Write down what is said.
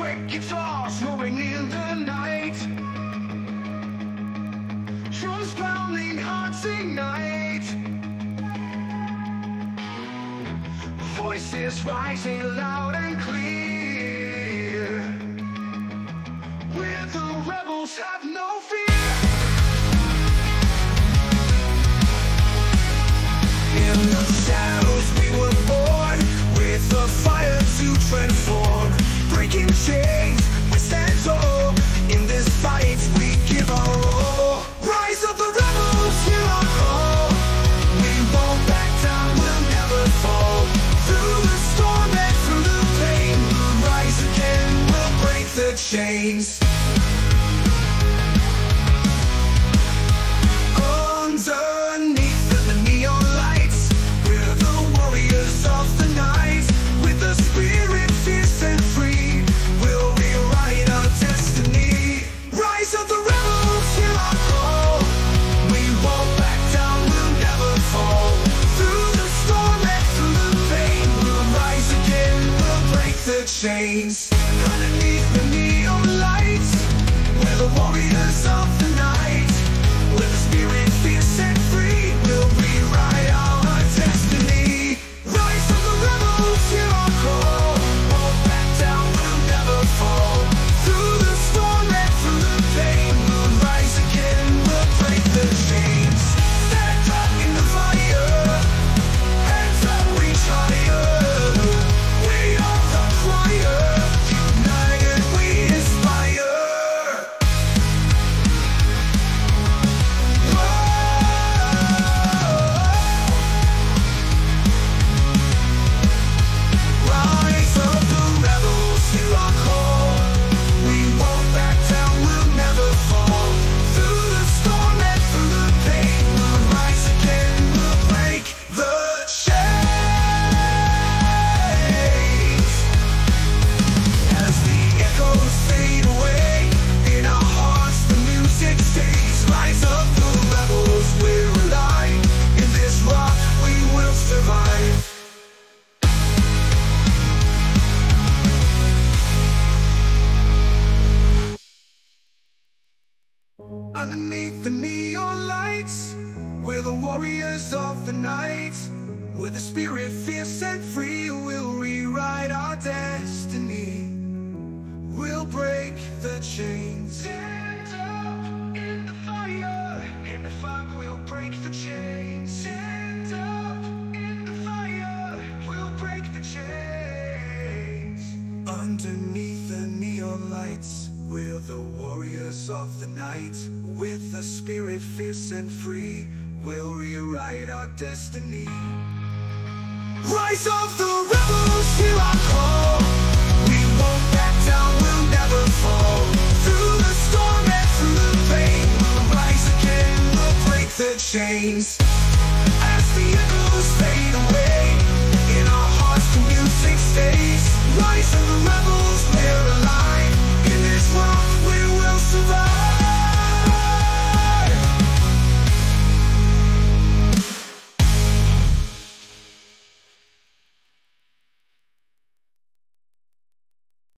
Sweat guitars roaring in the night. Drums pounding, hearts. Voices rising loud and clear. We're the rebels, have Underneath the neon lights, we're the warriors of the night. With the spirit fierce and free, we'll rewrite our destiny. Rise of the rebels, hear our call. We won't back down, we'll never fall. Through the storm and through the pain, we'll rise again, we'll break the chains. Underneath the Underneath the neon lights, we're the warriors of the night. With a spirit fierce and free, warriors of the night. With a spirit fierce and free, we'll rewrite our destiny. Rise of the rebels, hear our call. We won't back down, we'll never fall. Through the storm and through the pain, we'll rise again, we'll break the chains.